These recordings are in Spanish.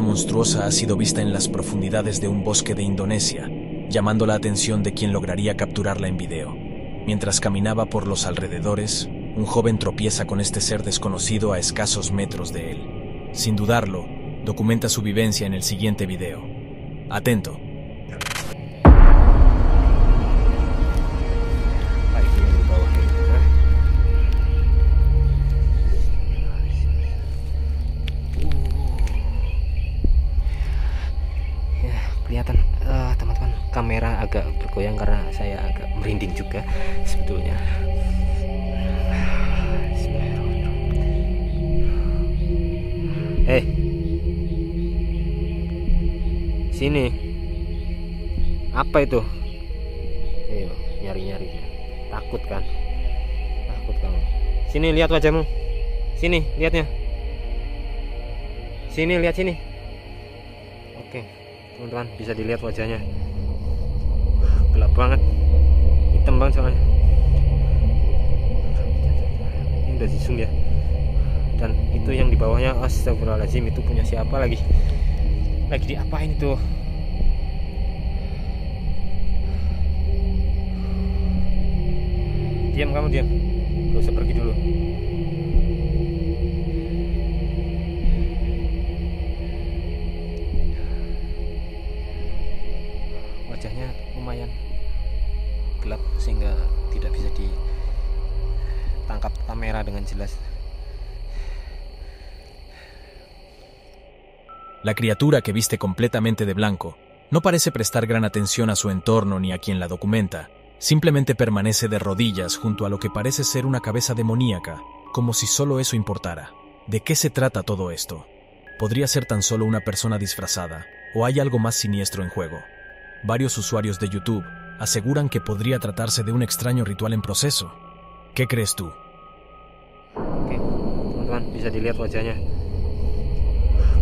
monstruosa ha sido vista en las profundidades de un bosque de Indonesia, llamando la atención de quien lograría capturarla en video. Mientras caminaba por los alrededores, un joven tropieza con este ser desconocido a escasos metros de él. Sin dudarlo, documenta su vivencia en el siguiente video. Atento. Bergoyang karena saya agak merinding juga sebetulnya. Eh sini. Apa itu? Ayo nyari-nyari. Takut kan? Takut kamu. Sini lihat wajahmu. Sini lihatnya. Sini lihat sini. Oke teman-teman bisa dilihat wajahnya gelap banget. Hitam banget soalnya. Ini udah zoom ya. Dan itu yang di bawahnya astagfirullahaladzim itu punya siapa lagi? Lagi diapain itu? Diam kamu diam. Gak usah pergi dulu La criatura que viste completamente de blanco no parece prestar gran atención a su entorno ni a quien la documenta, simplemente permanece de rodillas junto a lo que parece ser una cabeza demoníaca, como si solo eso importara. ¿De qué se trata todo esto? ¿Podría ser tan solo una persona disfrazada, o hay algo más siniestro en juego? Varios usuarios de YouTube aseguran que podría tratarse de un extraño ritual en proceso. ¿Qué crees tú? Bisa dilihat wajahnya.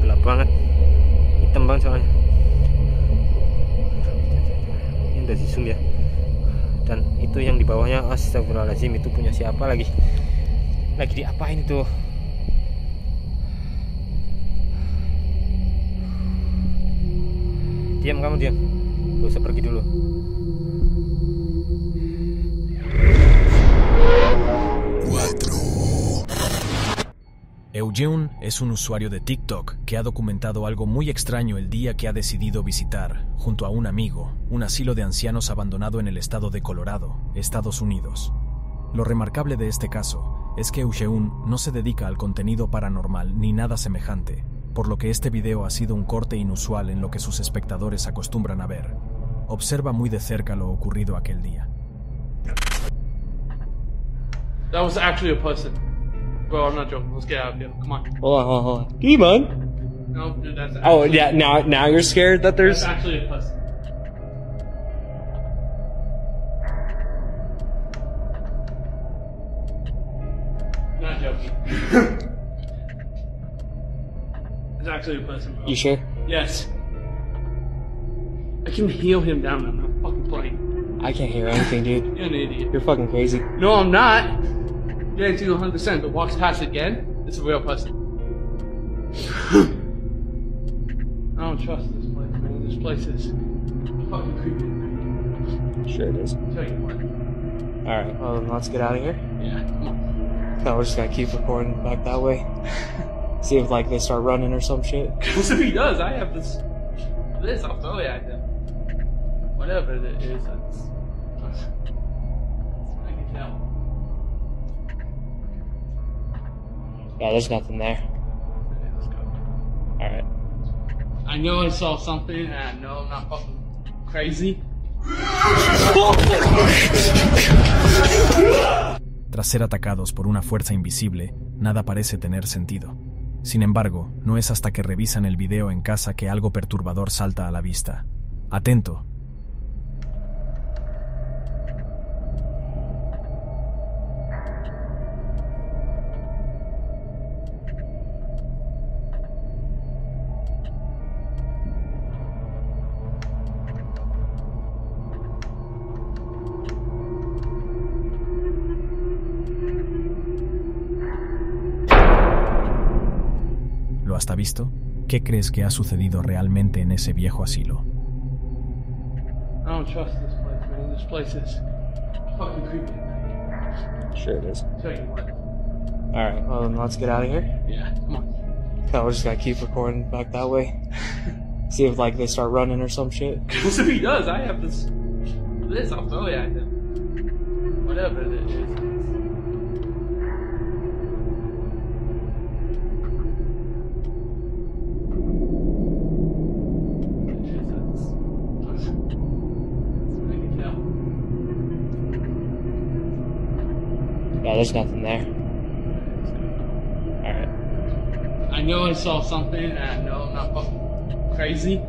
Gelap banget. Hitam banget soalnya. Ini udah di zoom ya. Dan itu yang di bawahnya astagfirullahaladzim itu punya siapa lagi? Lagi diapain itu? Diam kamu diam. Gak usah pergi dulu. Eugene es un usuario de TikTok que ha documentado algo muy extraño el día que ha decidido visitar, junto a un amigo, un asilo de ancianos abandonado en el estado de Colorado, Estados Unidos. Lo remarcable de este caso es que Eugene no se dedica al contenido paranormal ni nada semejante, por lo que este video ha sido un corte inusual en lo que sus espectadores acostumbran a ver. Observa muy de cerca lo ocurrido aquel día. Bro, I'm not joking. Let's get out of here. Come on. Hold on, hold on, hold on. Demon? No, dude, that's Oh, yeah, now now you're scared that That's there's. actually a person. Not joking. it's actually a person, bro. You sure? Yes. I can heal him down. I'm not fucking playing. I can't hear anything, dude. You're an idiot. You're fucking crazy. No, I'm not. Guarantee you 100%. But walks past again, it's a real person. I don't trust this place, man. This place is fucking creepy. Sure it is. Tell you what. All right, well, then let's get out of here. Yeah, come on. No, we're just gonna keep recording back that way. See if like they start running or some shit. Because if he does, I have this. This, I'll throw it at him. Whatever it is, Yeah, there's nothing there. Okay, let's go. All right. I know I saw something, and I know I'm not fucking crazy. Tras ser atacados por una fuerza invisible, nada parece tener sentido. Sin embargo, no es hasta que revisan el video en casa que algo perturbador salta a la vista. Atento. Visto? ¿Qué crees que ha sucedido realmente en ese viejo asilo? I don't trust this place, man. This place is fucking creepy. Sure it is. Tell you what. Alright, well then let's get out of here. Yeah, come on. Hell, we're just gonna keep recording back that way. See if like they start running or some shit. If he does, I have this. This, I'll throw at him. Whatever it is. There's nothing there. Alright. I know I saw something, and I know I'm not fucking crazy.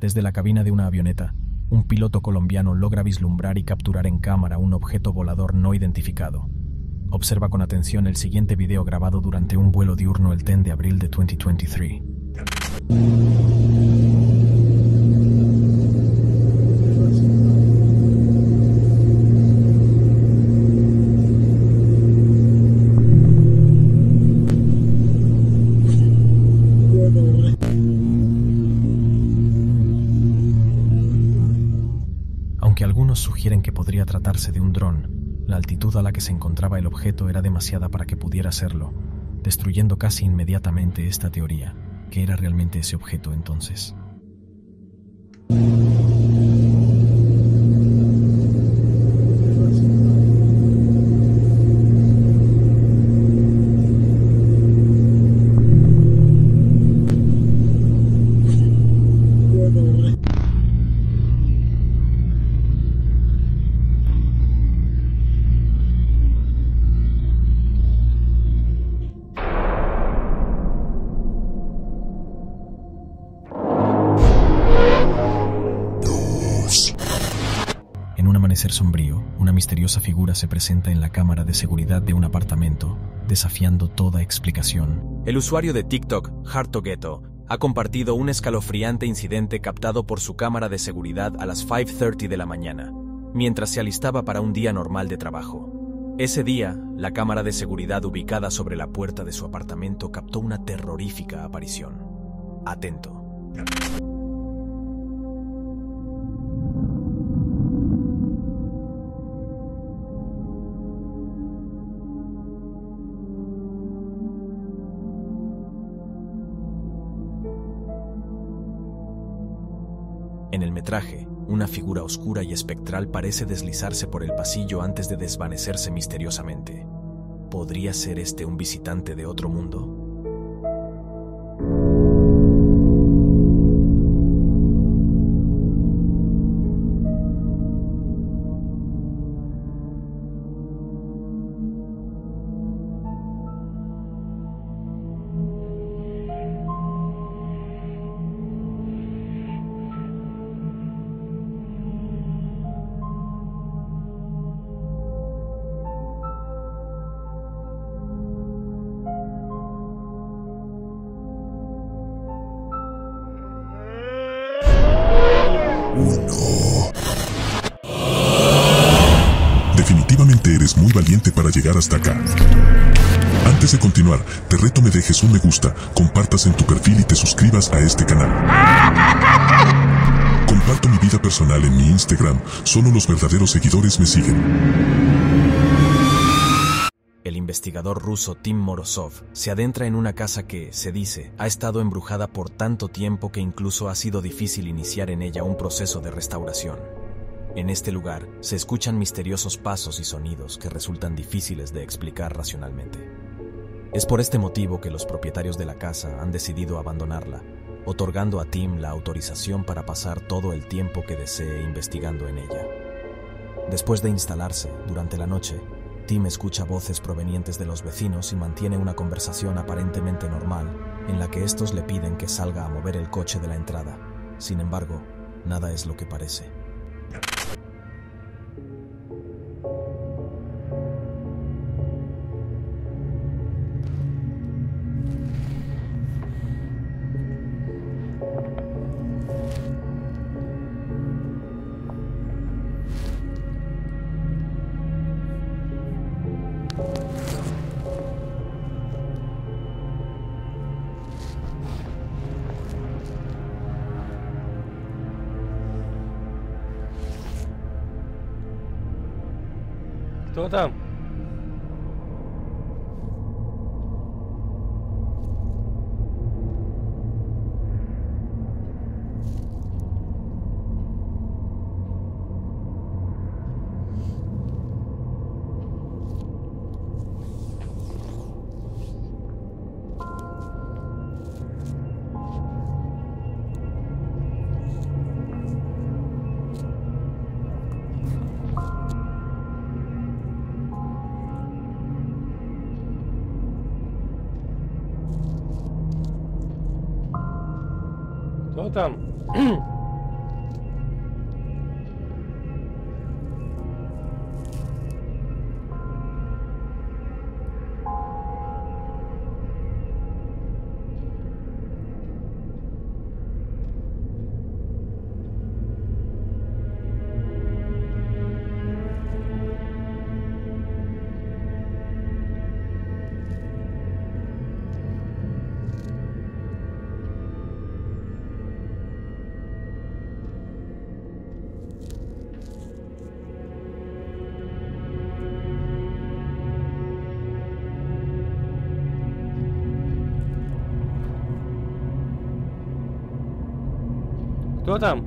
Desde la cabina de una avioneta, un piloto colombiano logra vislumbrar y capturar en cámara un objeto volador no identificado. Observa con atención el siguiente video grabado durante un vuelo diurno el 10 de abril de 2023. Algunos sugieren que podría tratarse de un dron, la altitud a la que se encontraba el objeto era demasiada para que pudiera serlo, destruyendo casi inmediatamente esta teoría, que era realmente ese objeto entonces. Sombrío, una misteriosa figura se presenta en la cámara de seguridad de un apartamento, desafiando toda explicación. El usuario de TikTok, Hartogeto, ha compartido un escalofriante incidente captado por su cámara de seguridad a las 5.30 de la mañana, mientras se alistaba para un día normal de trabajo. Ese día, la cámara de seguridad ubicada sobre la puerta de su apartamento captó una terrorífica aparición. Atento. En el metraje, una figura oscura y espectral parece deslizarse por el pasillo antes de desvanecerse misteriosamente. ¿Podría ser este un visitante de otro mundo? Eres muy valiente para llegar hasta acá. Antes de continuar, te reto me dejes un me gusta, compartas en tu perfil y te suscribas a este canal. Comparto mi vida personal en mi Instagram, solo los verdaderos seguidores me siguen. El investigador ruso Tim Morozov se adentra en una casa que, se dice, ha estado embrujada por tanto tiempo que incluso ha sido difícil iniciar en ella un proceso de restauración. En este lugar se escuchan misteriosos pasos y sonidos que resultan difíciles de explicar racionalmente. Es por este motivo que los propietarios de la casa han decidido abandonarla, otorgando a Tim la autorización para pasar todo el tiempo que desee investigando en ella. Después de instalarse, durante la noche, Tim escucha voces provenientes de los vecinos y mantiene una conversación aparentemente normal en la que estos le piden que salga a mover el coche de la entrada. Sin embargo, nada es lo que parece. Кто там? Там? Кто там?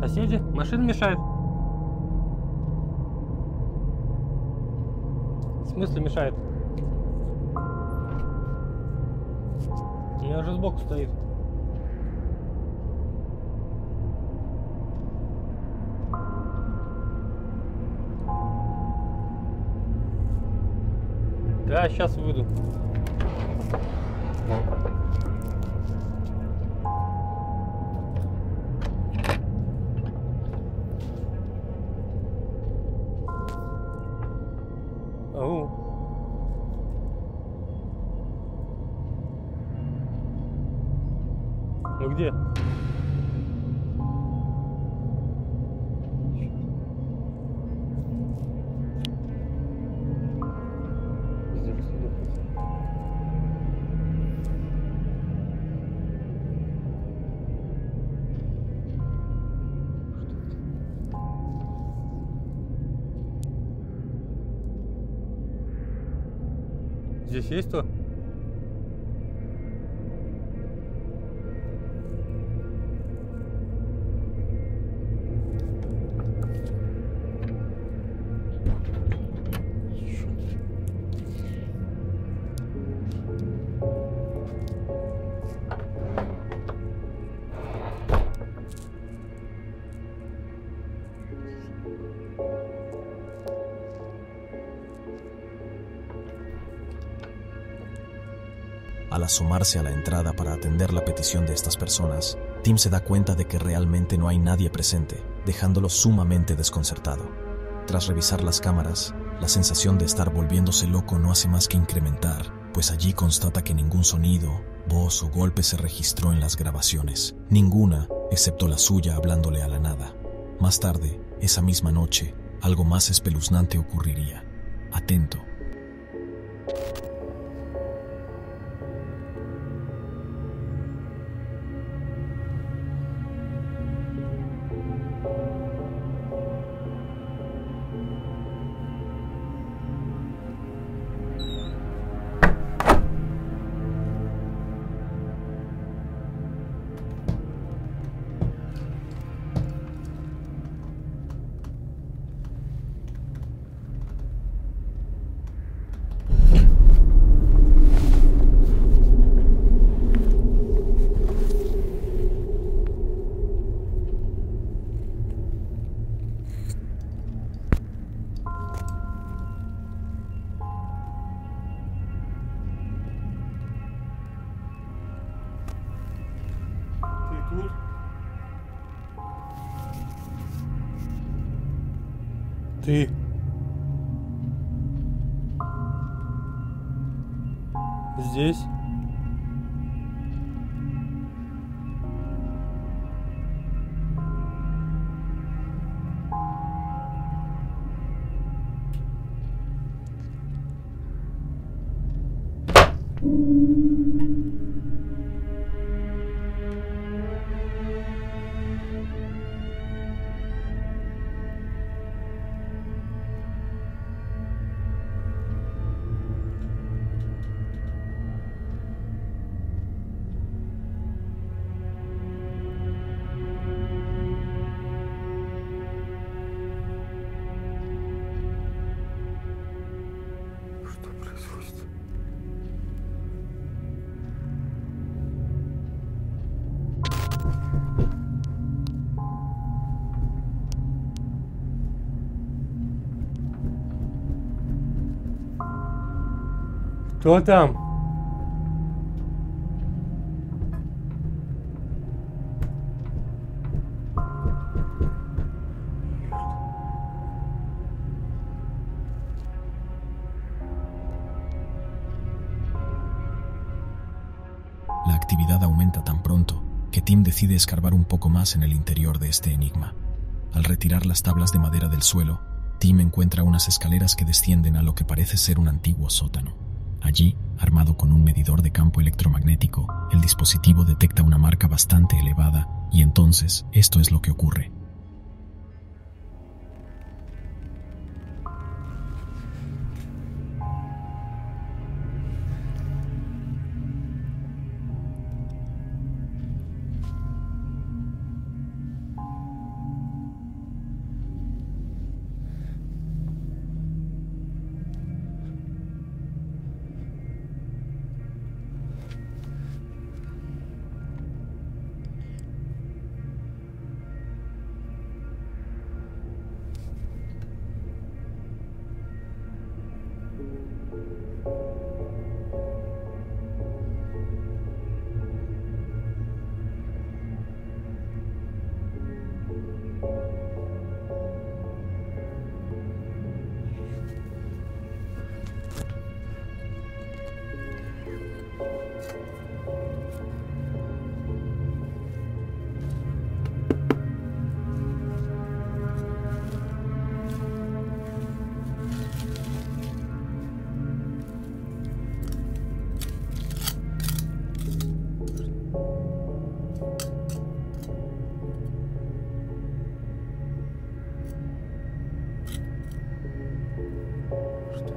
Соседи? Машина мешает? В смысле мешает? У меня уже сбоку стоит. Да, сейчас выйду. Thank you. Здесь есть кто? Asomarse a la entrada para atender la petición de estas personas, Tim se da cuenta de que realmente no hay nadie presente, dejándolo sumamente desconcertado. Tras revisar las cámaras, la sensación de estar volviéndose loco no hace más que incrementar, pues allí constata que ningún sonido, voz o golpe se registró en las grabaciones, ninguna, excepto la suya hablándole a la nada. Más tarde, esa misma noche, algo más espeluznante ocurriría. Atento. La actividad aumenta tan pronto que Tim decide escarbar un poco más en el interior de este enigma. Al retirar las tablas de madera del suelo, Tim encuentra unas escaleras que descienden a lo que parece ser un antiguo sótano. Allí, armado con un medidor de campo electromagnético, el dispositivo detecta una marca bastante elevada y entonces esto es lo que ocurre.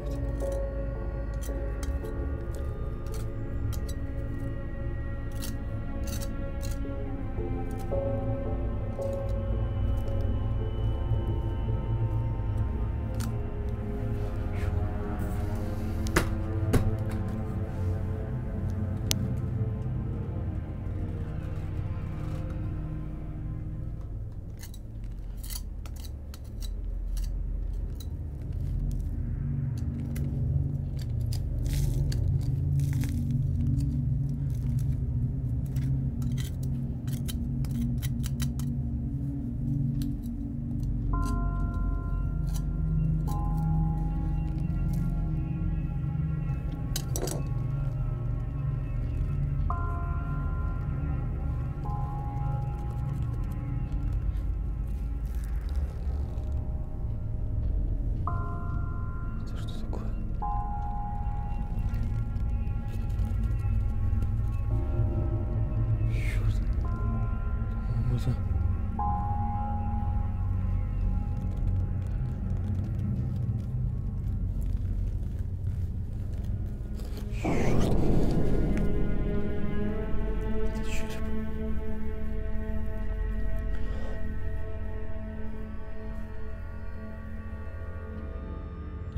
La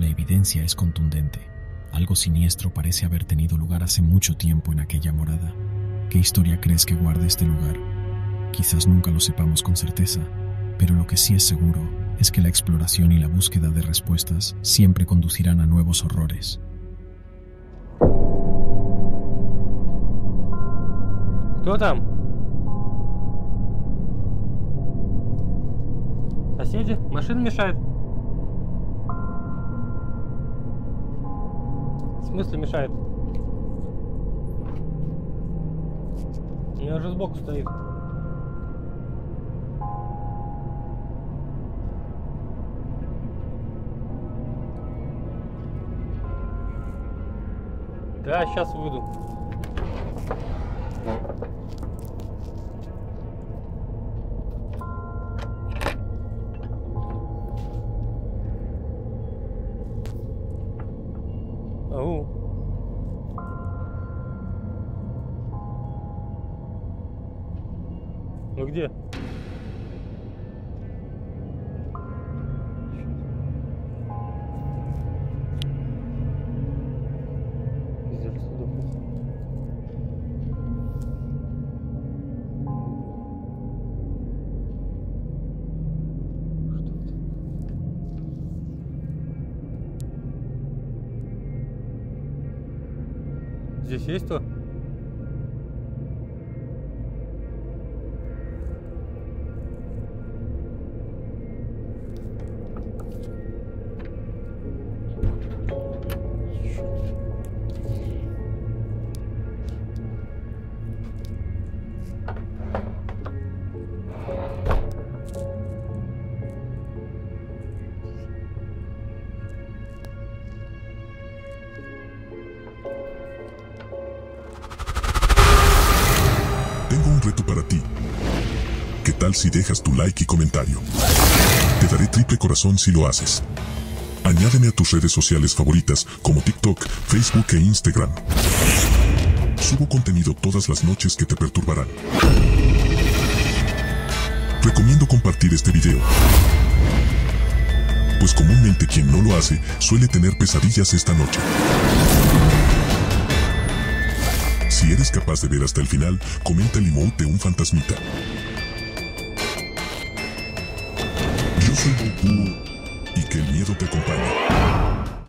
evidencia es contundente. Algo siniestro parece haber tenido lugar hace mucho tiempo en aquella morada. ¿Qué historia crees que guarda este lugar? Quizás nunca lo sepamos con certeza, pero lo que sí es seguro es que la exploración y la búsqueda de respuestas siempre conducirán a nuevos horrores. Кто там? Соседи? Машина мешает? Смысле мешает? У меня же сбоку стоит. Да, сейчас выйду. здесь есть-то? Reto para ti. ¿Qué tal si dejas tu like y comentario? Te daré triple corazón si lo haces. Añádeme a tus redes sociales favoritas como TikTok, Facebook e Instagram. Subo contenido todas las noches que te perturbarán. Recomiendo compartir este video. Pues comúnmente quien no lo hace suele tener pesadillas esta noche. Si eres capaz de ver hasta el final, comenta el emote de un fantasmita. Yo soy Goku y que el miedo te acompañe.